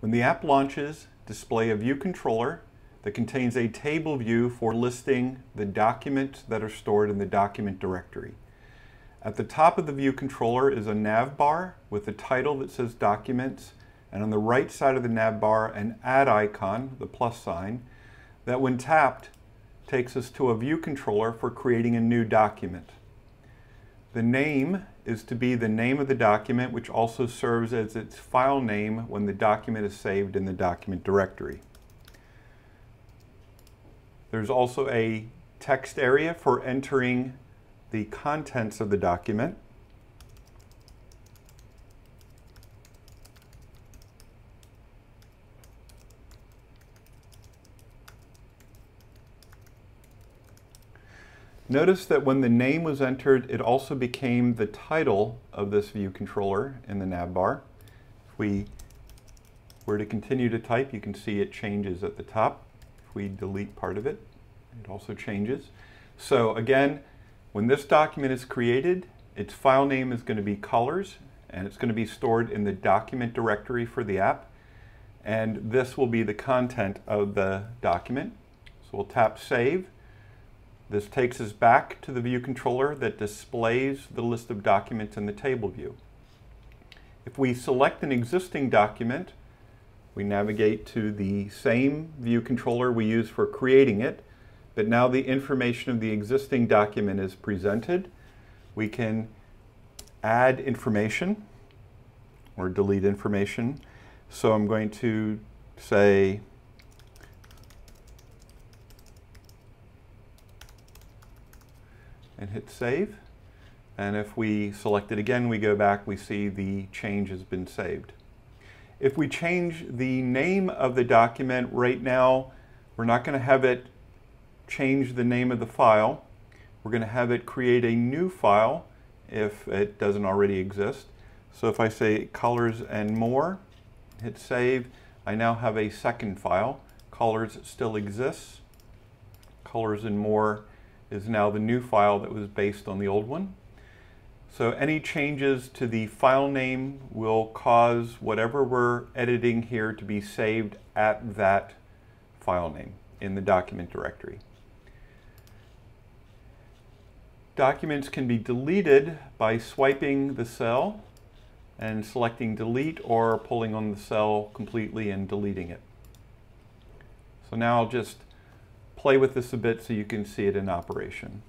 When the app launches, display a view controller that contains a table view for listing the documents that are stored in the document directory. At the top of the view controller is a nav bar with a title that says Documents, and on the right side of the nav bar an add icon, the plus sign, that when tapped takes us to a view controller for creating a new document. The name is to be the name of the document, which also serves as its file name when the document is saved in the document directory. There's also a text area for entering the contents of the document. Notice that when the name was entered, it also became the title of this view controller in the nav bar. If we were to continue to type, you can see it changes at the top. If we delete part of it, it also changes. So again, when this document is created, its file name is going to be colors, and it's going to be stored in the document directory for the app. And this will be the content of the document. So we'll tap Save. This takes us back to the view controller that displays the list of documents in the table view. If we select an existing document, we navigate to the same view controller we used for creating it, but now the information of the existing document is presented. We can add information or delete information. So I'm going to say and hit save. And if we select it again, we go back, we see the change has been saved. If we change the name of the document right now, we're not going to have it change the name of the file. We're going to have it create a new file if it doesn't already exist. So if I say colors and more, hit save, I now have a second file. Colors still exists. Colors and more is now the new file that was based on the old one. So any changes to the file name will cause whatever we're editing here to be saved at that file name in the document directory. Documents can be deleted by swiping the cell and selecting delete or pulling on the cell completely and deleting it. So now I'll just play with this a bit so you can see it in operation.